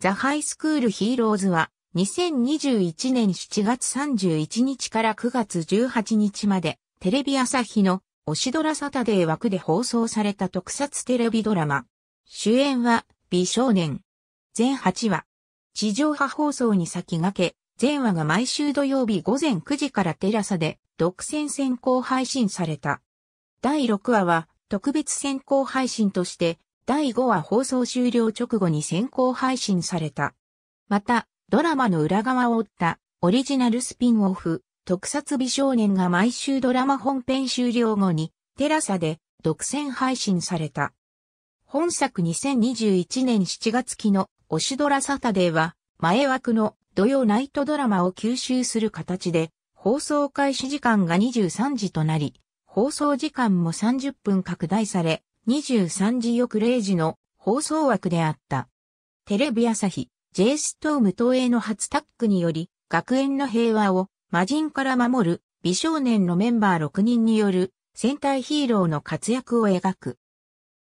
ザ・ハイスクール・ヒーローズは2021年7月31日から9月18日までテレビ朝日のオシドラサタデー枠で放送された特撮テレビドラマ。主演は美少年。全8話。地上波放送に先駆け、全話が毎週土曜日午前9時からテラサで独占先行配信された。第6話は特別先行配信として第5話放送終了直後に先行配信された。また、ドラマの裏側を追ったオリジナルスピンオフ、特撮美少年が毎週ドラマ本編終了後にテラサで独占配信された。本作2021年7月期のオシドラサタデーは前枠の土曜ナイトドラマを吸収する形で放送開始時間が23時となり、放送時間も30分拡大され、23時翌0時の放送枠であった。テレビ朝日、J ストーム東映の初タッグにより、学園の平和を魔人から守る美少年のメンバー6人による戦隊ヒーローの活躍を描く。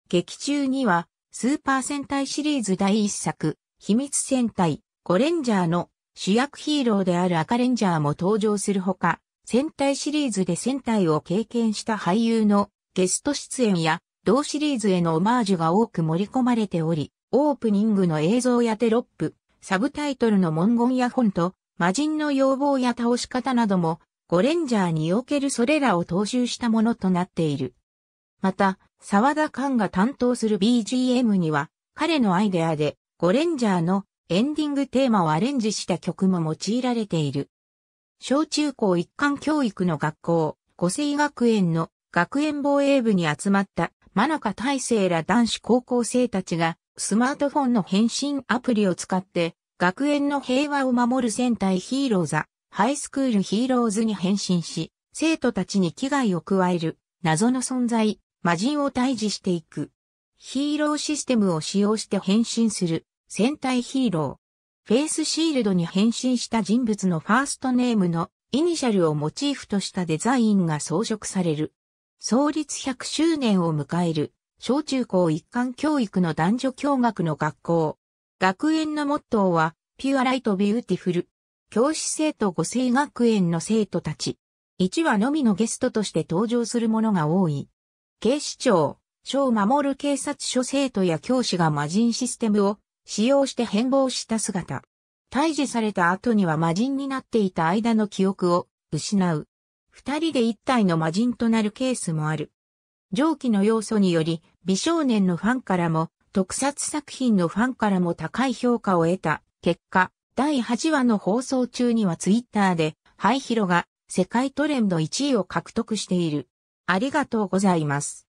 劇中には、スーパー戦隊シリーズ第一作、秘密戦隊、ゴレンジャーの主役ヒーローである赤レンジャーも登場するほか、戦隊シリーズで戦隊を経験した俳優のゲスト出演や同シリーズへのオマージュが多く盛り込まれており、オープニングの映像やテロップ、サブタイトルの文言やフォント、魔人の要望や倒し方なども、ゴレンジャーにおけるそれらを踏襲したものとなっている。また、沢田寛が担当する BGM には、彼のアイデアで、ゴレンジャーのエンディングテーマをアレンジした曲も用いられている。小中高一貫教育の学校、五星学園の学園防衛部に集まった真中大生ら男子高校生たちがスマートフォンの返信アプリを使って学園の平和を守る戦隊ヒーローザ、ハイスクールヒーローズに変身し、生徒たちに危害を加える謎の存在、魔人を退治していく。ヒーローシステムを使用して変身する戦隊ヒーロー。フェイスシールドに変身した人物のファーストネームのイニシャルをモチーフとしたデザインが装飾される。創立100周年を迎える、小中高一貫教育の男女共学の学校。学園のモットーは、 Pure Right Beautiful。教師生徒五星学園の生徒たち。1話のみのゲストとして登場するものが多い。警視庁、小守る警察署生徒や教師が魔人システムを使用して変貌した姿。退治された後には魔人になっていた間の記憶を失う。二人で一体の魔人となるケースもある。上記の要素により、美少年のファンからも、特撮作品のファンからも高い評価を得た結果、第8話の放送中にはツイッターで、ハイヒロが世界トレンド1位を獲得している。ありがとうございます。